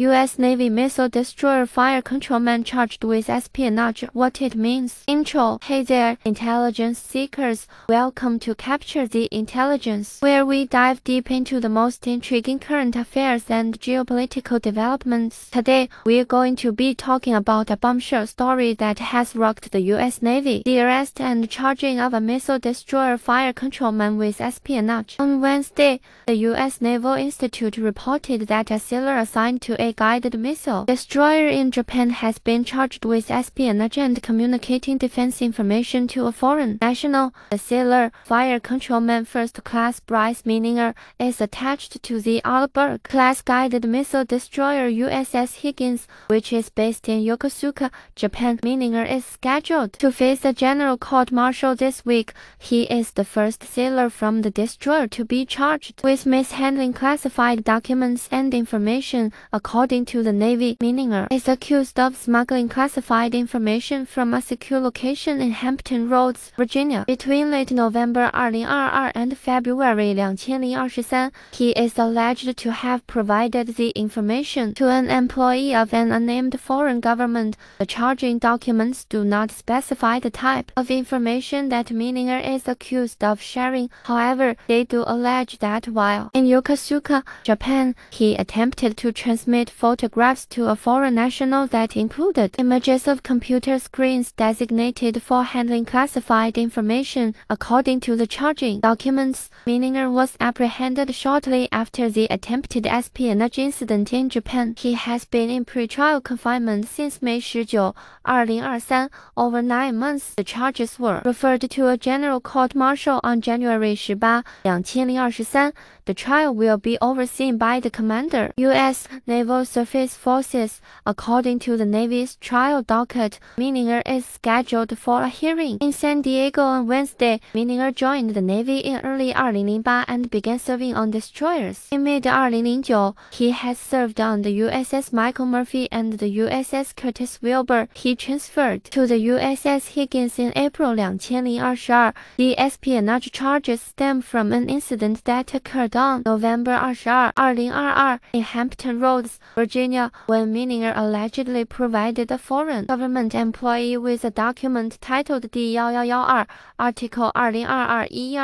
U.S. Navy missile destroyer fire controlman charged with espionage. What it means. Intro. Hey there, intelligence seekers. Welcome to Capture the Intelligence, where we dive deep into the most intriguing current affairs and geopolitical developments. Today, we're going to be talking about a bombshell story that has rocked the U.S. Navy. The arrest and charging of a missile destroyer fire controlman with espionage. On Wednesday, the U.S. Naval Institute reported that a sailor assigned to a guided missile destroyer in Japan has been charged with espionage and communicating defense information to a foreign national. The sailor, Fire Controlman First Class Bryce Menninger, is attached to the Arleigh class guided missile destroyer USS Higgins, which is based in Yokosuka, Japan. Menninger is scheduled to face a general court-martial this week. He is the first sailor from the destroyer to be charged with mishandling classified documents and information, according according to the Navy, Menninger is accused of smuggling classified information from a secure location in Hampton Roads, Virginia. Between late November 2022 and February 2023, he is alleged to have provided the information to an employee of an unnamed foreign government. The charging documents do not specify the type of information that Menninger is accused of sharing. However, they do allege that while in Yokosuka, Japan, he attempted to transmit photographs to a foreign national that included images of computer screens designated for handling classified information. According to the charging documents, Menninger was apprehended shortly after the attempted espionage incident in Japan. He has been in pretrial confinement since May 19, 2023, over nine months. The charges were referred to a general court-martial on January 18, 2023. The trial will be overseen by the commander, U.S. Naval Surface Forces. According to the Navy's trial docket, Menninger is scheduled for a hearing in San Diego on Wednesday. Menninger joined the Navy in early 2008 and began serving on destroyers. In mid-2009, he has served on the USS Michael Murphy and the USS Curtis Wilbur. He transferred to the USS Higgins in April 2022. The espionage charges stem from an incident that occurred on November 22, 2022 in Hampton Roads, Virginia, when Menninger allegedly provided a foreign government employee with a document titled D1112 Article 2022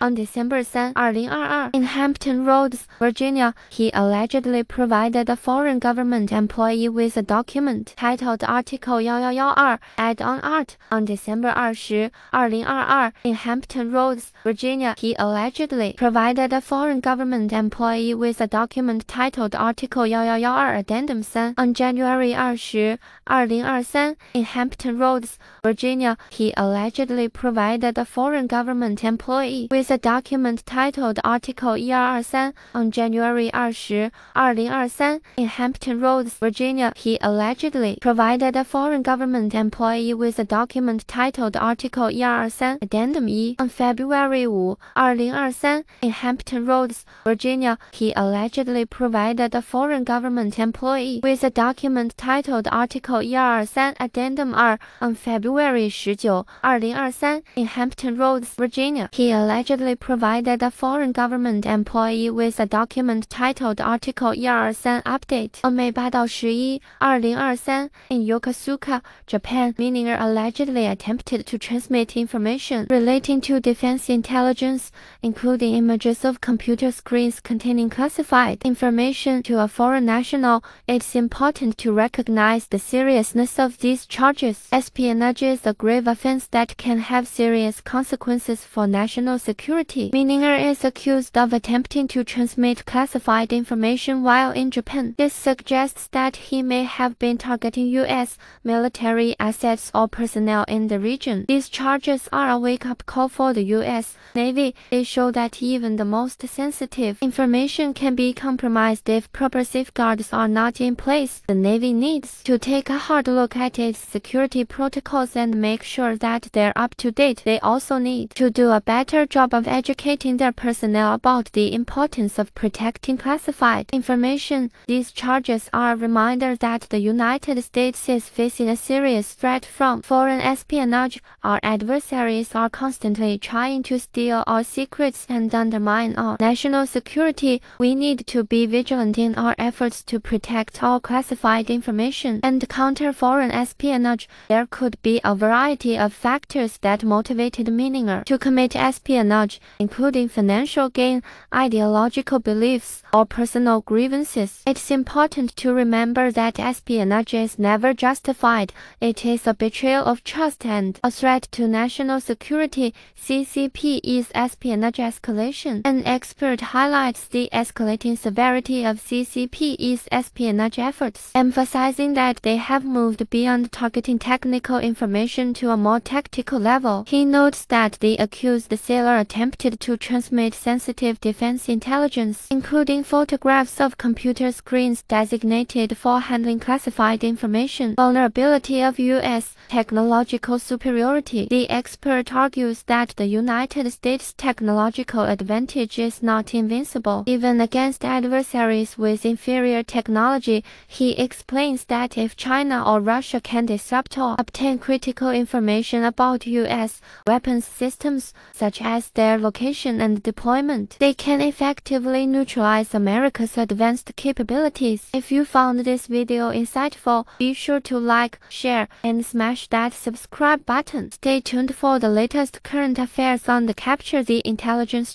on December 3, 2022. In Hampton Roads, Virginia, he allegedly provided a foreign government employee with a document titled Article 1112 Add-on Art on December 20, 2022. In Hampton Roads, Virginia, he allegedly provided a foreign government employee with a document titled Article 1112 Addendum 3 on January 20, 2023. In Hampton Roads, Virginia, he allegedly provided a foreign government employee with a document titled Article 1223 on January 20, 2023. In Hampton Roads, Virginia, he allegedly provided a foreign government employee with a document titled Article 1223 Addendum E on February 5, 2023. In Hampton Roads, Virginia, he allegedly provided a foreign government employee with a document titled Article 1223 Addendum R on February 19, 2023. In Hampton Roads, Virginia, he allegedly provided a foreign government employee with a document titled Article 1223 Update on May 8到 11, 2023. In Yokosuka, Japan, Menninger allegedly attempted to transmit information relating to defense intelligence, including images of computer screens containing classified information to a foreign national. It's important to recognize the seriousness of these charges. Espionage is a grave offense that can have serious consequences for national security. Menninger is accused of attempting to transmit classified information while in Japan. This suggests that he may have been targeting U.S. military assets or personnel in the region. These charges are a wake-up call for the U.S. Navy. They show that even the most sensitive information can be compromised if proper safeguards are not in place. The Navy needs to take a hard look at its security protocols and make sure that they're up to date. They also need to do a better job of educating their personnel about the importance of protecting classified information. These charges are a reminder that the United States is facing a serious threat from foreign espionage. Our adversaries are constantly trying to steal our secrets and undermine our national security, we need to be vigilant in our efforts to protect all classified information and counter foreign espionage. There could be a variety of factors that motivated Mininger to commit espionage, including financial gain, ideological beliefs, or personal grievances. It's important to remember that espionage is never justified. It is a betrayal of trust and a threat to national security. CCP is espionage escalation. An expert highlights the escalating severity of CCP's espionage efforts, emphasizing that they have moved beyond targeting technical information to a more tactical level. He notes that the accused sailor attempted to transmit sensitive defense intelligence, including photographs of computer screens designated for handling classified information. Vulnerability of U.S. technological superiority. The expert argues that the United States' technological advantage is not invincible, even against adversaries with inferior technology. He explains that if China or Russia can disrupt or obtain critical information about U.S. weapons systems, such as their location and deployment, they can effectively neutralize America's advanced capabilities. If you found this video insightful, be sure to like, share, and smash that subscribe button. Stay tuned for the latest current affairs on the Capture the Intelligence